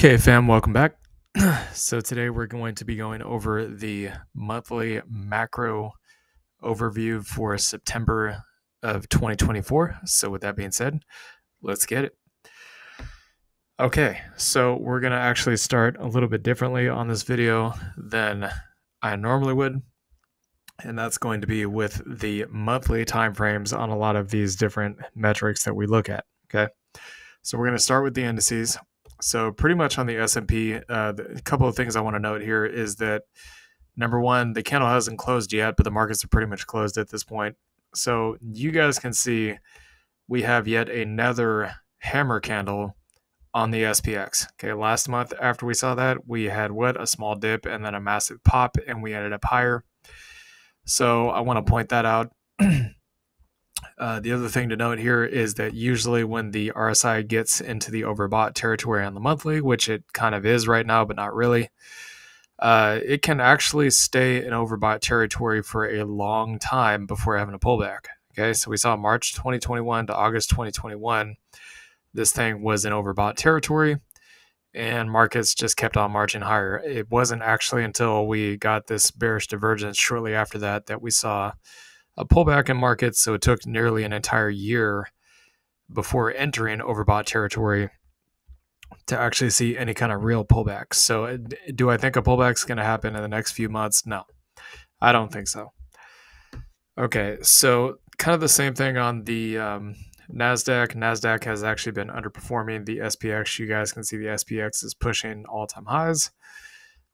Okay, fam, welcome back. so today we're going to be going over the monthly macro overview for September of 2024. So with that being said, let's get it. Okay, so we're going to actually start a little bit differently on this video than I normally would. And that's going to be with the monthly timeframes on a lot of these different metrics that we look at. Okay. So we're going to start with the indices. So pretty much on the S&P, uh, a couple of things I want to note here is that number one, the candle hasn't closed yet, but the markets are pretty much closed at this point. So you guys can see we have yet another hammer candle on the SPX. Okay, last month after we saw that, we had what a small dip and then a massive pop, and we ended up higher. So I want to point that out. Uh, the other thing to note here is that usually when the RSI gets into the overbought territory on the monthly, which it kind of is right now, but not really, uh, it can actually stay in overbought territory for a long time before having a pullback. Okay, so we saw March 2021 to August 2021, this thing was in overbought territory and markets just kept on marching higher. It wasn't actually until we got this bearish divergence shortly after that that we saw a pullback in markets, so it took nearly an entire year before entering overbought territory to actually see any kind of real pullbacks. So, uh, do I think a pullback is going to happen in the next few months? No, I don't think so. Okay, so kind of the same thing on the um, NASDAQ. NASDAQ has actually been underperforming the SPX. You guys can see the SPX is pushing all time highs,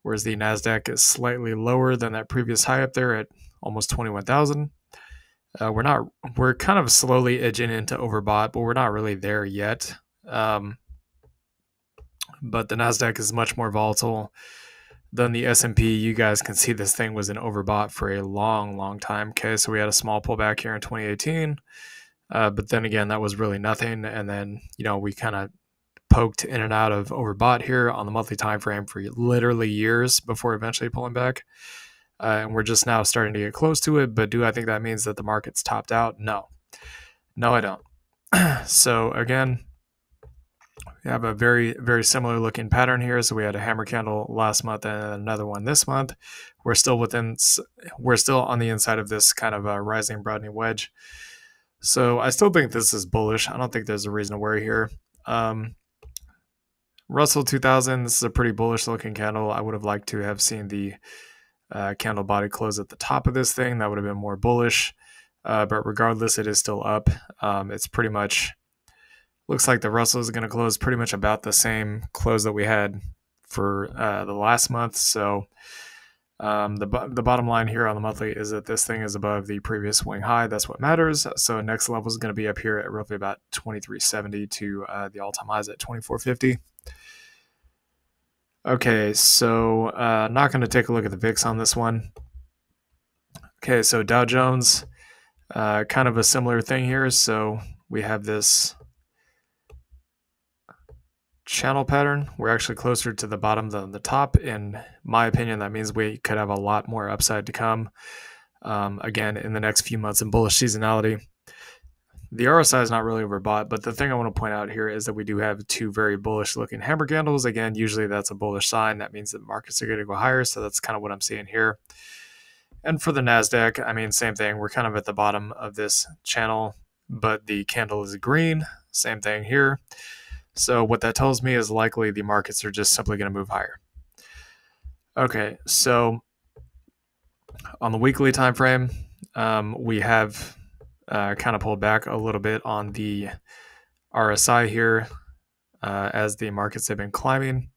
whereas the NASDAQ is slightly lower than that previous high up there at almost 21,000. Uh, we're not we're kind of slowly edging into overbought, but we're not really there yet. Um, but the Nasdaq is much more volatile than the S&P. You guys can see this thing was an overbought for a long, long time. Okay, so we had a small pullback here in 2018, uh, but then again, that was really nothing. And then you know we kind of poked in and out of overbought here on the monthly time frame for literally years before eventually pulling back uh, and we're just now starting to get close to it. But do I think that means that the market's topped out? No, no, I don't. so again, we have a very very similar looking pattern here. So we had a hammer candle last month and another one this month. We're still within, we're still on the inside of this kind of a rising broadening wedge. So I still think this is bullish. I don't think there's a reason to worry here. Um, Russell 2000, this is a pretty bullish looking candle. I would have liked to have seen the uh, candle body close at the top of this thing. That would have been more bullish. Uh, but regardless, it is still up. Um, it's pretty much looks like the Russell is going to close pretty much about the same close that we had for uh, the last month. So um, the the bottom line here on the monthly is that this thing is above the previous swing high. That's what matters. So next level is going to be up here at roughly about 2370 to uh, the all time highs at 2450. Okay, so uh, not going to take a look at the VIX on this one. Okay, so Dow Jones, uh, kind of a similar thing here. So we have this channel pattern. We're actually closer to the bottom than the top. In my opinion, that means we could have a lot more upside to come. Um, again, in the next few months in bullish seasonality the RSI is not really overbought, but the thing I want to point out here is that we do have two very bullish looking hammer candles. Again, usually that's a bullish sign. That means that markets are going to go higher. So that's kind of what I'm seeing here. And for the NASDAQ, I mean, same thing. We're kind of at the bottom of this channel, but the candle is green. Same thing here. So what that tells me is likely the markets are just simply going to move higher. Okay, so on the weekly time frame, um, we have uh, kind of pulled back a little bit on the RSI here uh, as the markets have been climbing.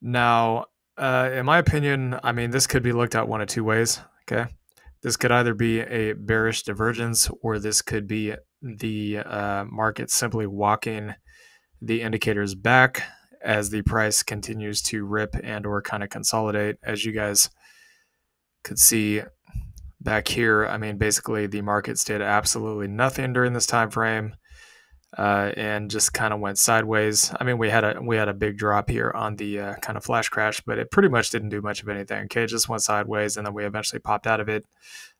Now, uh, in my opinion, I mean, this could be looked at one of two ways. Okay. This could either be a bearish divergence or this could be the uh, market simply walking the indicators back as the price continues to rip and or kind of consolidate as you guys could see back here, I mean, basically the markets did absolutely nothing during this time frame, uh, and just kind of went sideways. I mean, we had a we had a big drop here on the uh, kind of flash crash, but it pretty much didn't do much of anything. Okay, it just went sideways, and then we eventually popped out of it.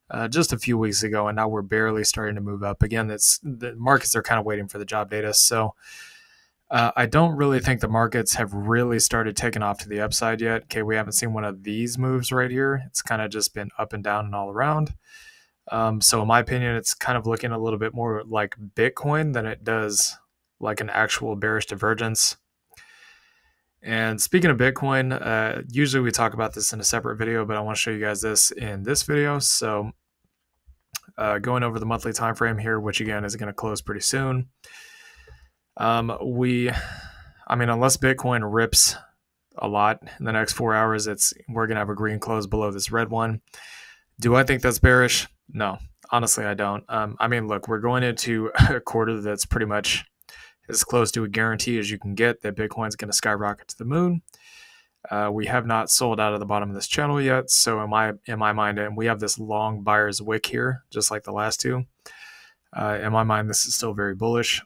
Uh, just a few weeks ago, and now we're barely starting to move up again. It's the markets are kind of waiting for the job data. So, Uh, I don't really think the markets have really started taking off to the upside yet. Okay, we haven't seen one of these moves right here. It's kind of just been up and down and all around. Um, so, in my opinion, it's kind of looking a little bit more like Bitcoin than it does like an actual bearish divergence. And speaking of Bitcoin, uh, usually we talk about this in a separate video, but I want to show you guys this in this video. So, uh, going over the monthly time frame here, which again is going to close pretty soon. Um, we, I mean, unless Bitcoin rips a lot in the next four hours, it's we're gonna have a green close below this red one. Do I think that's bearish? No, honestly, I don't. Um, I mean, look, we're going into a quarter that's pretty much as close to a guarantee as you can get that Bitcoin's going to skyrocket to the moon. Uh, we have not sold out of the bottom of this channel yet, so in my in my mind, and we have this long buyer's wick here, just like the last two. Uh, in my mind, this is still very bullish.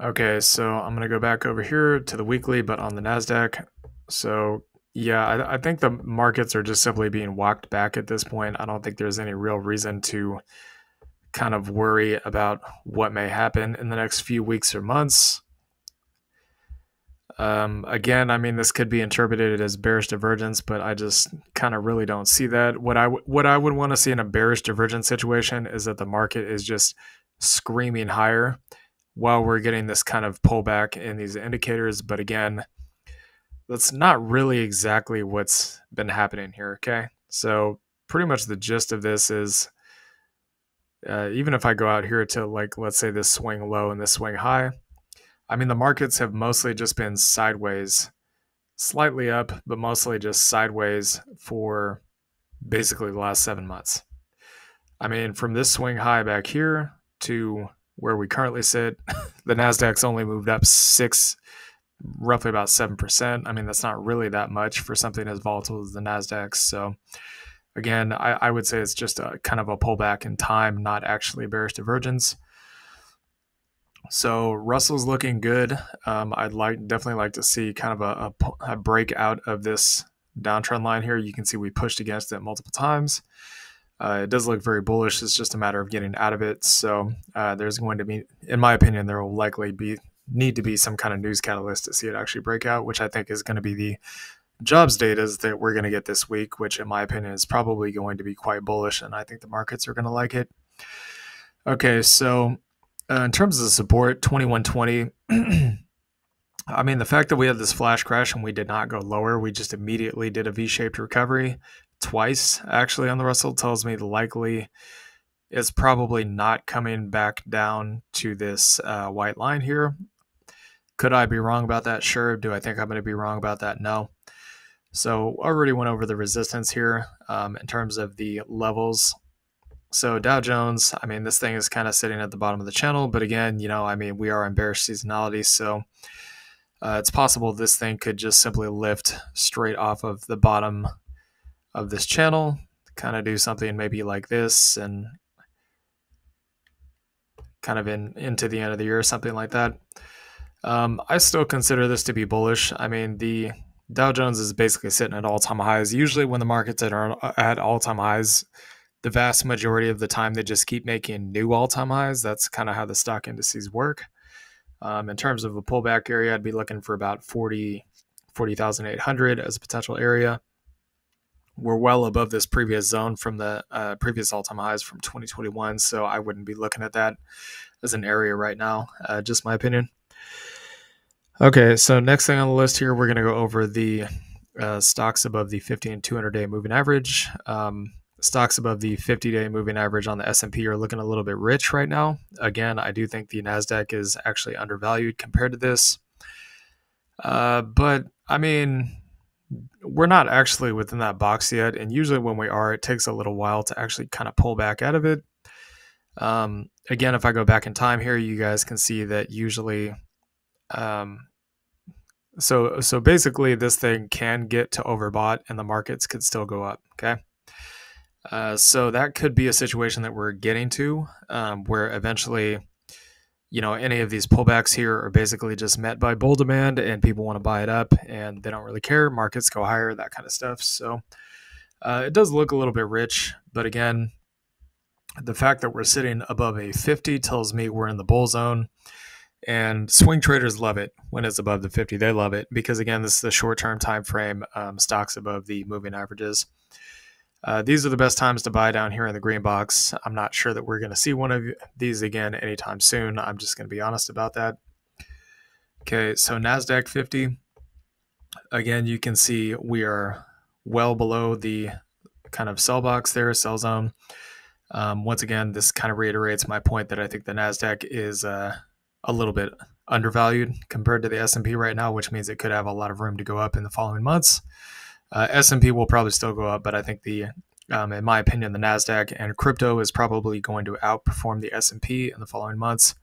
Okay, so I'm going to go back over here to the weekly, but on the NASDAQ. So, yeah, I, I, think the markets are just simply being walked back at this point. I don't think there's any real reason to kind of worry about what may happen in the next few weeks or months. Um, again, I mean, this could be interpreted as bearish divergence, but I just kind of really don't see that. What I what I would want to see in a bearish divergence situation is that the market is just screaming higher while we're getting this kind of pullback in these indicators. But again, that's not really exactly what's been happening here. Okay. So, pretty much the gist of this is uh, even if I go out here to like, let's say this swing low and this swing high, I mean, the markets have mostly just been sideways, slightly up, but mostly just sideways for basically the last seven months. I mean, from this swing high back here to where we currently sit, the Nasdaq's only moved up six, roughly about seven percent. I mean, that's not really that much for something as volatile as the Nasdaq. So, again, I, I would say it's just a kind of a pullback in time, not actually a bearish divergence. So Russell's looking good. Um, I'd like definitely like to see kind of a, a, a break out of this downtrend line here. You can see we pushed against it multiple times. Uh, it does look very bullish. It's just a matter of getting out of it. So uh, there's going to be, in my opinion, there will likely be need to be some kind of news catalyst to see it actually break out, which I think is going to be the jobs data that we're going to get this week, which in my opinion is probably going to be quite bullish, and I think the markets are going to like it. Okay, so uh, in terms of support, 2120. I mean, the fact that we had this flash crash and we did not go lower, we just immediately did a V shaped recovery twice actually on the Russell tells me likely is probably not coming back down to this uh, white line here. Could I be wrong about that? Sure. Do I think I'm going to be wrong about that? No. So already went over the resistance here um, in terms of the levels. So Dow Jones, I mean, this thing is kind of sitting at the bottom of the channel, but again, you know, I mean, we are in bearish seasonality, so uh, it's possible this thing could just simply lift straight off of the bottom of this channel, kind of do something maybe like this and kind of in into the end of the year, or something like that. Um, I still consider this to be bullish. I mean, the Dow Jones is basically sitting at all-time highs. Usually, when the markets are at all-time highs, the vast majority of the time they just keep making new all-time highs. That's kind of how the stock indices work. Um, in terms of a pullback area, I'd be looking for about 40, 40,800 as a potential area we're well above this previous zone from the uh, previous all-time highs from 2021 so i wouldn't be looking at that as an area right now uh, just my opinion. Okay so next thing on the list here we're going to go over the uh, stocks above the 50 and 200 day moving average. Um, stocks above the 50 day moving average on the s&p are looking a little bit rich right now. Again i do think the nasdaq is actually undervalued compared to this. Uh, but i mean we're not actually within that box yet. And usually when we are, it takes a little while to actually kind of pull back out of it. Um, again, if I go back in time here, you guys can see that usually, um, so, so basically this thing can get to overbought and the markets could still go up. Okay. Uh, so that could be a situation that we're getting to, um, where eventually you know, any of these pullbacks here are basically just met by bull demand and people want to buy it up and they don't really care. Markets go higher, that kind of stuff. So uh, it does look a little bit rich, but again, The fact that we're sitting above a 50 tells me we're in the bull zone. And swing traders love it when it's above the 50. They love it because again, this is the short-term time frame um, stocks above the moving averages. Uh, these are the best times to buy down here in the green box. I'm not sure that we're going to see one of these again anytime soon. I'm just going to be honest about that. Okay, so NASDAQ 50. Again, you can see we are well below the kind of sell box there, sell zone. Um, once again, this kind of reiterates my point that I think the NASDAQ is uh, a little bit undervalued compared to the S&P right now, which means it could have a lot of room to go up in the following months. Uh, S&P will probably still go up, but I think the, um, in my opinion, the Nasdaq and crypto is probably going to outperform the S&P in the following months.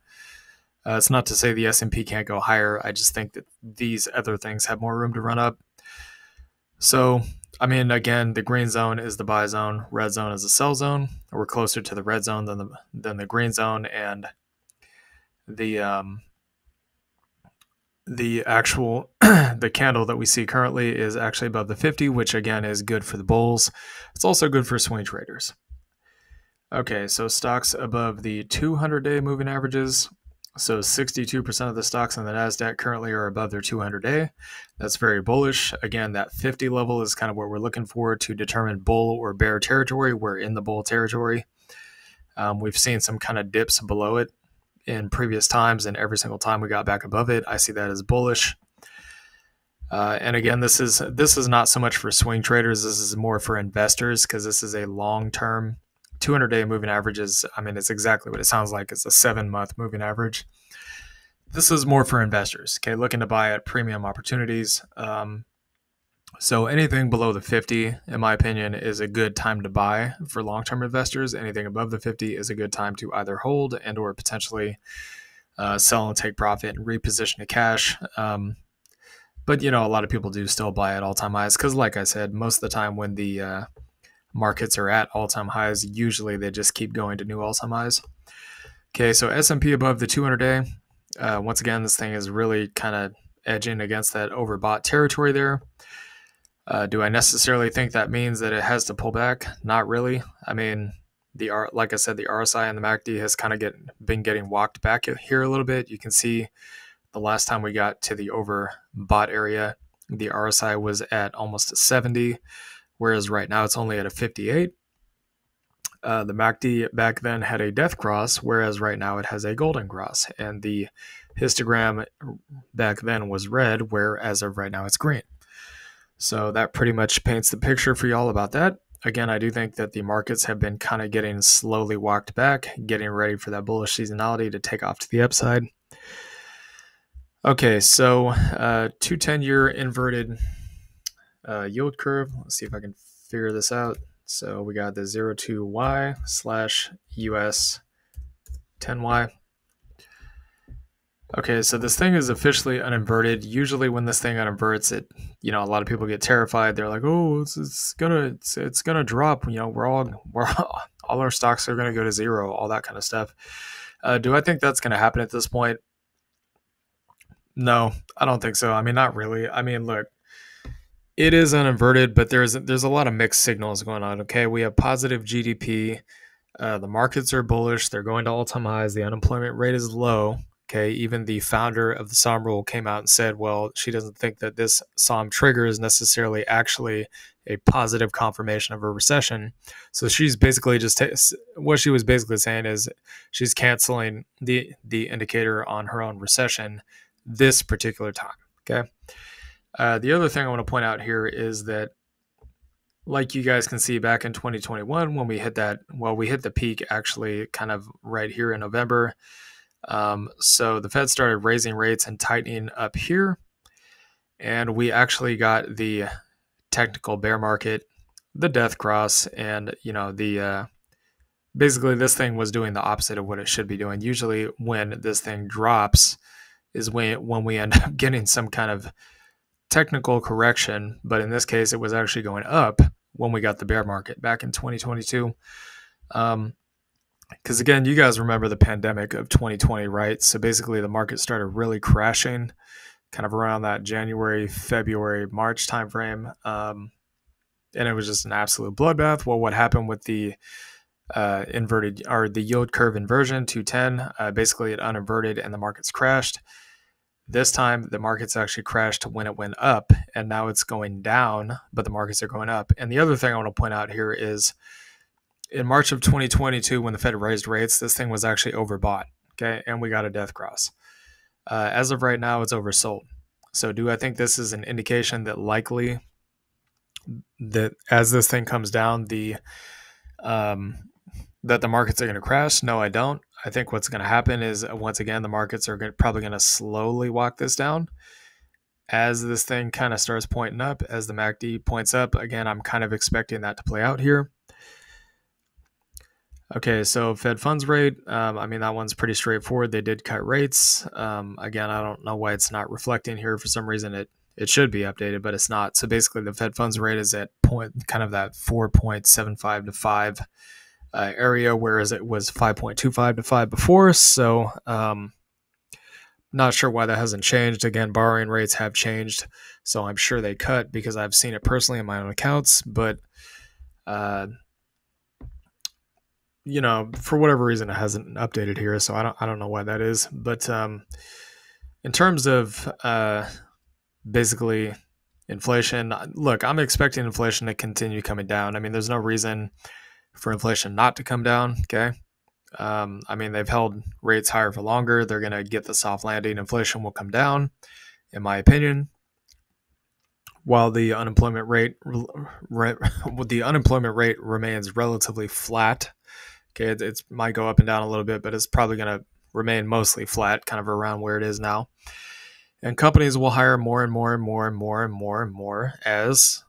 Uh, it's not to say the S&P can't go higher. I just think that these other things have more room to run up. So, I mean, again, the green zone is the buy zone, red zone is the sell zone. We're closer to the red zone than the than the green zone, and the um, the actual the candle that we see currently is actually above the 50 which again is good for the bulls. It's also good for swing traders. Okay so stocks above the 200 day moving averages. So 62% of the stocks on the nasdaq currently are above their 200 day. That's very bullish. Again that 50 level is kind of what we're looking for to determine bull or bear territory. We're in the bull territory. Um, we've seen some kind of dips below it in previous times, and every single time we got back above it, I see that as bullish. Uh, and again, this is this is not so much for swing traders. This is more for investors because this is a long term, 200 day moving average. Is I mean, it's exactly what it sounds like. It's a seven month moving average. This is more for investors. Okay, looking to buy at premium opportunities. Um, so anything below the 50, in my opinion, is a good time to buy for long-term investors. Anything above the 50 is a good time to either hold and or potentially uh, sell and take profit and reposition to cash. Um, but you know, a lot of people do still buy at all-time highs because, like I said, most of the time when the uh, markets are at all-time highs, usually they just keep going to new all-time highs. Okay, so S&P above the 200-day. Uh, once again, this thing is really kind of edging against that overbought territory there. Uh, do I necessarily think that means that it has to pull back? Not really. I mean, the R, like I said, the RSI and the MACD has kind of get been getting walked back here a little bit. You can see the last time we got to the overbought area, the RSI was at almost a 70, whereas right now it's only at a 58. Uh, the MACD back then had a death cross, whereas right now it has a golden cross, and the histogram back then was red, whereas of right now it's green. So that pretty much paints the picture for y'all about that. Again, I do think that the markets have been kind of getting slowly walked back, getting ready for that bullish seasonality to take off to the upside. Okay, so uh, two 10 year inverted uh, yield curve. Let's see if I can figure this out. So we got the 02Y slash US 10Y. Okay, so this thing is officially uninverted. Usually, when this thing uninverts, it you know a lot of people get terrified. They're like, "Oh, it's, it's gonna it's, it's gonna drop." You know, we're all we're all, all our stocks are gonna go to zero, all that kind of stuff. Uh, do I think that's gonna happen at this point? No, I don't think so. I mean, not really. I mean, look, it is uninverted, but there's there's a lot of mixed signals going on. Okay, we have positive GDP. Uh, the markets are bullish. They're going to all time highs. The unemployment rate is low. Okay, even the founder of the Sahm rule came out and said, well, she doesn't think that this Sahm trigger is necessarily actually a positive confirmation of a recession. So she's basically just what she was basically saying is she's canceling the the indicator on her own recession this particular time. Okay. Uh, the other thing I want to point out here is that, like you guys can see back in 2021 when we hit that, well, we hit the peak actually kind of right here in November. Um, so the Fed started raising rates and tightening up here. And we actually got the technical bear market, the death cross, and, you know, the, uh, basically this thing was doing the opposite of what it should be doing. Usually when this thing drops is when, when we end up getting some kind of technical correction. But in this case, it was actually going up when we got the bear market back in 2022. Um, because again, you guys remember the pandemic of 2020, right? So basically, the market started really crashing, kind of around that January, February, March timeframe, um, and it was just an absolute bloodbath. Well, what happened with the uh, inverted or the yield curve inversion 210. Uh, basically, it uninverted and the markets crashed. This time, the markets actually crashed when it went up, and now it's going down, but the markets are going up. And the other thing I want to point out here is in March of 2022, when the Fed raised rates, this thing was actually overbought. Okay, and we got a death cross. Uh, as of right now, it's oversold. So, do I think this is an indication that likely that as this thing comes down, the um, that the markets are going to crash? No, I don't. I think what's going to happen is uh, once again the markets are probably going to slowly walk this down as this thing kind of starts pointing up, as the MACD points up. Again, I'm kind of expecting that to play out here. Okay, so Fed funds rate, um, I mean, that one's pretty straightforward. They did cut rates. Um, again, I don't know why it's not reflecting here. For some reason, it it should be updated, but it's not. So basically, the Fed funds rate is at point kind of that 4.75 to 5 uh, area, whereas it was 5.25 to 5 before. So, um, not sure why that hasn't changed. Again, borrowing rates have changed, so I'm sure they cut because I've seen it personally in my own accounts. But, uh, you know, for whatever reason, it hasn't updated here, so I don't I don't know why that is. But um, in terms of uh, basically inflation, look, I'm expecting inflation to continue coming down. I mean, there's no reason for inflation not to come down. Okay. Um, I mean, they've held rates higher for longer. They're going to get the soft landing. Inflation will come down, in my opinion. While the unemployment rate, re, the unemployment rate remains relatively flat. Okay, it, might go up and down a little bit, but it's probably going to remain mostly flat, kind of around where it is now. And companies will hire more and more and more and more and more and more as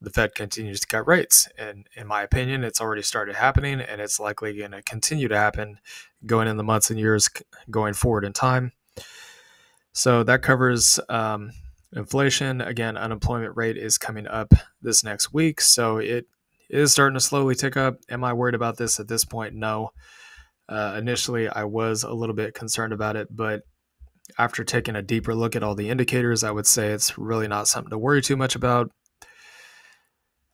the Fed continues to cut rates. And in my opinion, it's already started happening and it's likely going to continue to happen going in the months and years going forward in time. So that covers um, inflation. Again, unemployment rate is coming up this next week. So it is starting to slowly tick up. Am I worried about this at this point? No. Uh, initially, I was a little bit concerned about it, but after taking a deeper look at all the indicators, I would say it's really not something to worry too much about.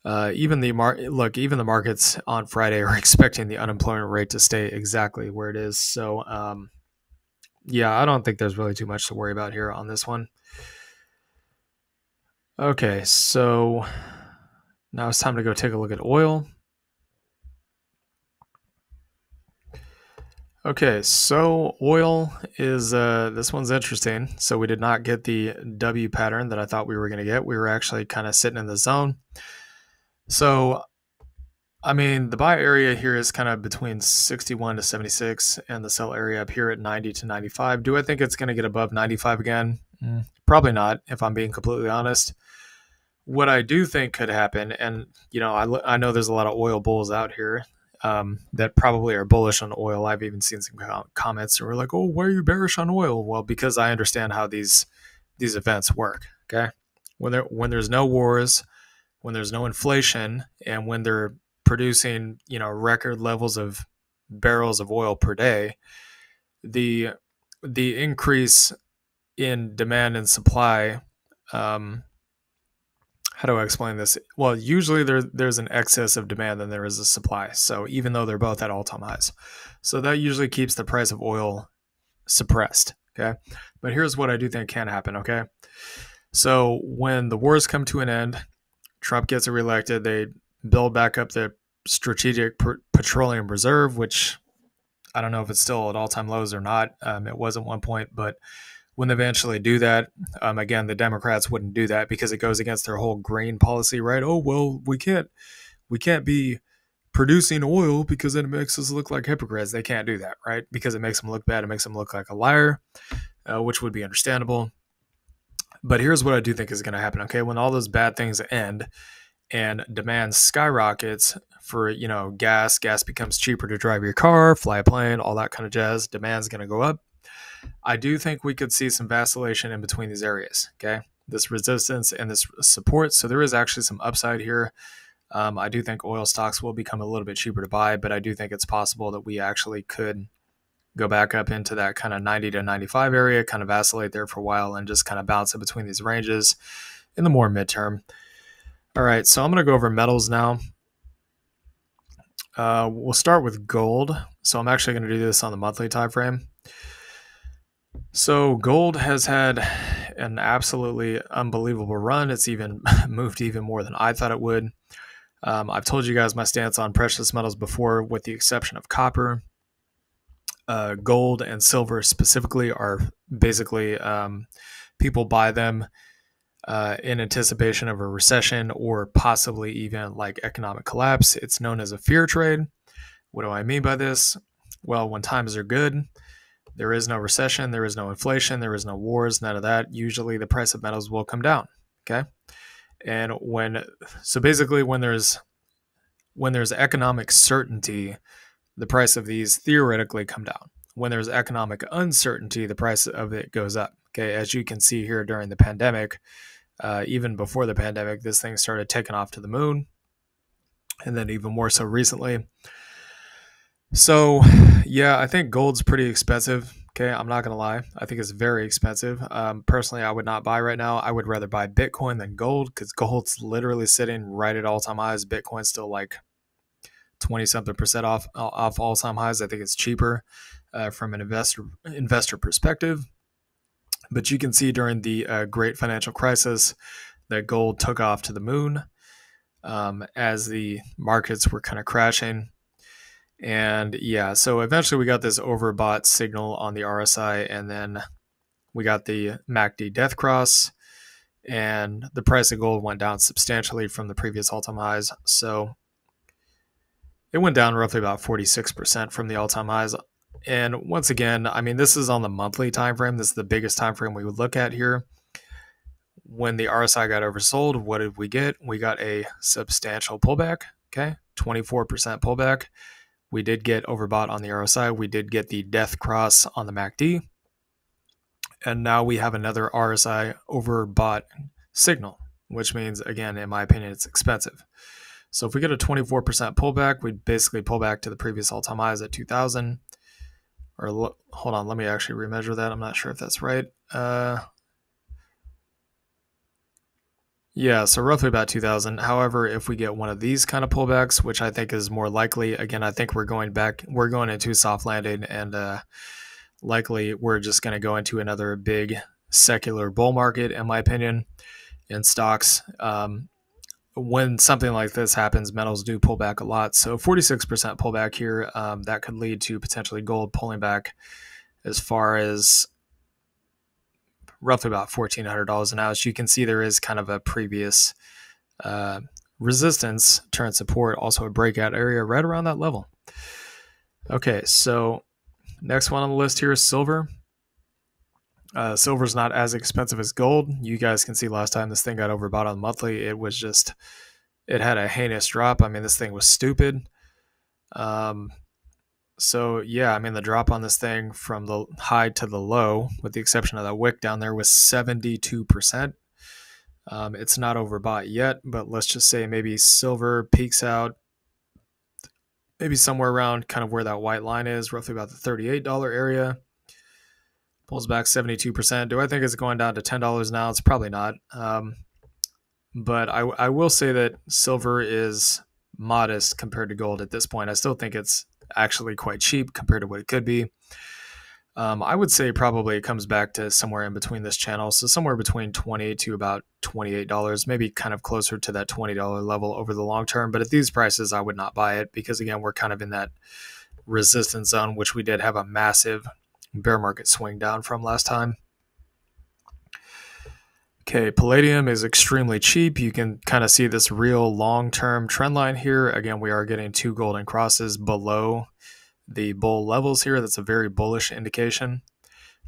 Uh, even the mar- look, even the markets on Friday are expecting the unemployment rate to stay exactly where it is. So, um, yeah, I don't think there's really too much to worry about here on this one. Okay, so now it's time to go take a look at oil. Okay, so oil is uh, this one's interesting. So we did not get the W pattern that I thought we were going to get. We were actually kind of sitting in the zone. So, I mean, the buy area here is kind of between 61 to 76, and the sell area up here at 90 to 95. Do I think it's going to get above 95 again? Mm, probably not, if I'm being completely honest. What I do think could happen, and you know, I, I know there's a lot of oil bulls out here um, that probably are bullish on oil. I've even seen some comments where like, "Oh, why are you bearish on oil?" Well, because I understand how these these events work. Okay, when there when there's no wars, when there's no inflation and when they're producing, you know, record levels of barrels of oil per day, the the increase in demand and supply um, how do I explain this? Well, usually there, there's an excess of demand than there is a supply. So even though they're both at all time highs, so that usually keeps the price of oil suppressed. Okay. But here's what I do think can happen. Okay. So when the wars come to an end, Trump gets reelected, they build back up the strategic petroleum reserve, which I don't know if it's still at all time lows or not. Um, it was at one point, but when they eventually do that, um, again, the Democrats wouldn't do that because it goes against their whole green policy, right? Oh well, we can't, we can't be producing oil because then it makes us look like hypocrites. They can't do that, right? Because it makes them look bad. It makes them look like a liar, uh, which would be understandable. But here's what I do think is going to happen. Okay, when all those bad things end and demand skyrockets for you know gas, gas becomes cheaper to drive your car, fly a plane, all that kind of jazz. Demand's going to go up. I do think we could see some vacillation in between these areas. Okay, this resistance and this support. So there is actually some upside here. Um, I do think oil stocks will become a little bit cheaper to buy, but I do think it's possible that we actually could go back up into that kind of 90 to 95 area, kind of vacillate there for a while, and just kind of bounce in between these ranges in the more midterm. All right, so I'm going to go over metals now. Uh, we'll start with gold. So I'm actually going to do this on the monthly time frame. So gold has had an absolutely unbelievable run. It's even moved even more than I thought it would. Um, I've told you guys my stance on precious metals before, with the exception of copper. Uh, gold and silver specifically are basically um, people buy them uh, in anticipation of a recession or possibly even like economic collapse. It's known as a fear trade. What do I mean by this? Well, when times are good, there is no recession, there is no inflation, there is no wars, none of that. Usually the price of metals will come down. Okay. And when, so basically, when there's, when there's economic certainty, the price of these theoretically come down. When there's economic uncertainty, the price of it goes up. Okay. As you can see here during the pandemic, uh, even before the pandemic, this thing started taking off to the moon. And then even more so recently. So, yeah, I think gold's pretty expensive. Okay, I'm not gonna lie. I think it's very expensive. Um, personally, I would not buy right now. I would rather buy Bitcoin than gold because gold's literally sitting right at all time highs. Bitcoin's still like twenty something percent off off all time highs. I think it's cheaper uh, from an investor investor perspective. But you can see during the uh, Great Financial Crisis that gold took off to the moon um, as the markets were kind of crashing. And yeah, so eventually we got this overbought signal on the RSI, and then we got the MACD death cross, and the price of gold went down substantially from the previous all time highs. So it went down roughly about 46% from the all time highs. And once again, I mean, this is on the monthly time frame. This is the biggest time frame we would look at here. When the RSI got oversold, what did we get? We got a substantial pullback. Okay, 24% pullback. We did get overbought on the RSI. We did get the death cross on the MACD. And now we have another RSI overbought signal, which means, again, in my opinion, it's expensive. So if we get a 24% pullback, we'd basically pull back to the previous all time highs at 2000. Or hold on, let me actually remeasure that. I'm not sure if that's right. Uh, yeah, so roughly about 2000. However, if we get one of these kind of pullbacks, which I think is more likely, again, I think we're going back, we're going into soft landing and uh, likely we're just going to go into another big secular bull market, in my opinion, in stocks. Um, when something like this happens, metals do pull back a lot. So 46% pullback here, um, that could lead to potentially gold pulling back as far as roughly about $1,400 an ounce. You can see there is kind of a previous uh, resistance turn support, also a breakout area right around that level. Okay, so next one on the list here is silver. Uh, silver is not as expensive as gold. You guys can see last time this thing got overbought on monthly, it was just, it had a heinous drop. I mean, this thing was stupid. Um, so yeah, I mean the drop on this thing from the high to the low, with the exception of that wick down there, was 72%. Um, it's not overbought yet, but let's just say maybe silver peaks out maybe somewhere around kind of where that white line is, roughly about the $38 area. Pulls back 72%. Do I think it's going down to $10 now? It's probably not. Um, but I, I will say that silver is modest compared to gold at this point. I still think it's actually quite cheap compared to what it could be. Um, I would say probably it comes back to somewhere in between this channel. So somewhere between 20 to about $28, maybe kind of closer to that $20 level over the long term. But at these prices, I would not buy it because again, we're kind of in that resistance zone, which we did have a massive bear market swing down from last time. Okay, palladium is extremely cheap. You can kind of see this real long-term trend line here. Again, we are getting two golden crosses below the bull levels here. That's a very bullish indication.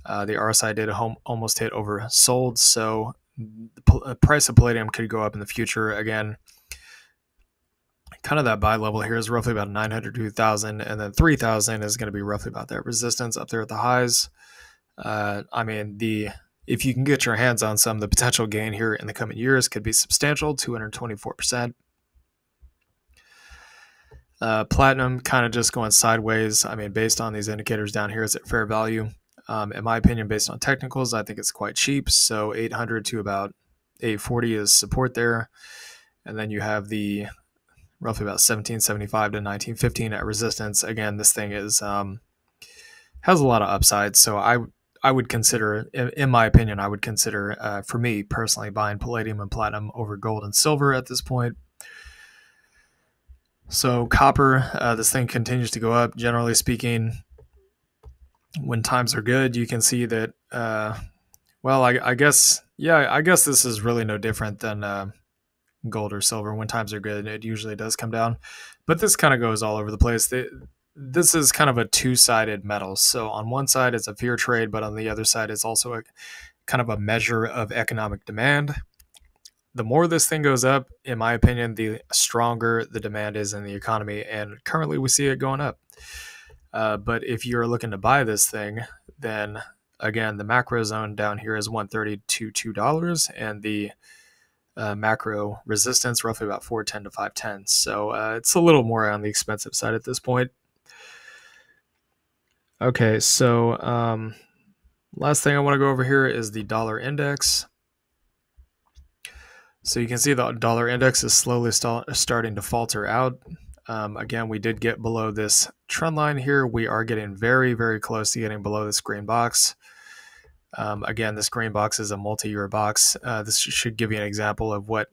Uh, the RSI did home, almost hit oversold, so the price of palladium could go up in the future. Again, kind of that buy level here is roughly about 900 to 1000 and then 3000 is going to be roughly about that resistance up there at the highs uh, i mean the if you can get your hands on some, the potential gain here in the coming years could be substantial 224%. Uh, platinum kind of just going sideways. I mean, based on these indicators down here, it's at fair value. Um, in my opinion, based on technicals, I think it's quite cheap. So 800 to about 840 is support there. And then you have the roughly about 1775 to 1915 at resistance. Again, this thing is um, has a lot of upside, so I I would consider, in my opinion, I would consider uh, for me personally buying palladium and platinum over gold and silver at this point. So copper, uh, this thing continues to go up. Generally speaking, when times are good, you can see that. Uh, well, I, I, guess yeah, I guess this is really no different than uh, gold or silver. When times are good, it usually does come down, but this kind of goes all over the place. They, this is kind of a two-sided metal. So on one side it's a fear trade, but on the other side it's also a kind of a measure of economic demand the more this thing goes up, in my opinion, the stronger the demand is in the economy. And currently we see it going up. Uh, but if you're looking to buy this thing, then again, the macro zone down here is 130 to $2, and the uh, macro resistance roughly about 410 to 510. So uh, it's a little more on the expensive side at this point. Okay, so um, last thing I want to go over here is the dollar index. So you can see the dollar index is slowly st- starting to falter out. Um, again, we did get below this trend line here. We are getting very, very close to getting below this green box. Um, again, this green box is a multi-year box. Uh, this should give you an example of what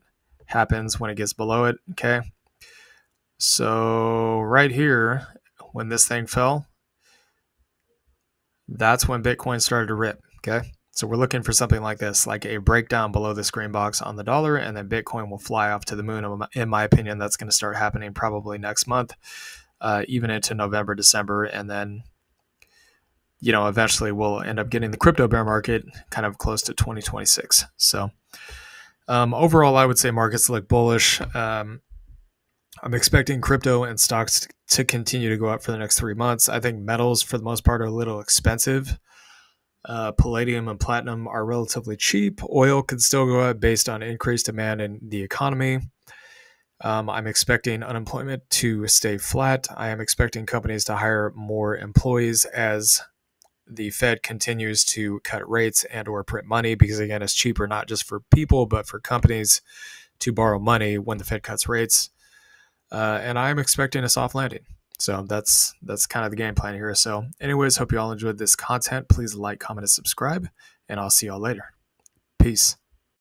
happens when it gets below it. Okay. So right here, when this thing fell, that's when Bitcoin started to rip. Okay. So we're looking for something like this, like a breakdown below this green box on the dollar, and then Bitcoin will fly off to the moon. In my opinion, that's going to start happening probably next month, uh, even into November, December, and then you know eventually we'll end up getting the crypto bear market kind of close to 2026. So um, overall, I would say markets look bullish. Um, I'm expecting crypto and stocks to continue to go up for the next three months. I think metals, for the most part, are a little expensive. Uh, palladium and platinum are relatively cheap. Oil could still go up based on increased demand in the economy. Um, I'm expecting unemployment to stay flat. I am expecting companies to hire more employees as the Fed continues to cut rates and or print money because again it's cheaper not just for people but for companies to borrow money when the Fed cuts rates. Uh, and I'm expecting a soft landing. So that's that's kind of the game plan here. So, anyways, hope you all enjoyed this content. Please like, comment, and subscribe, and I'll see y'all later. Peace.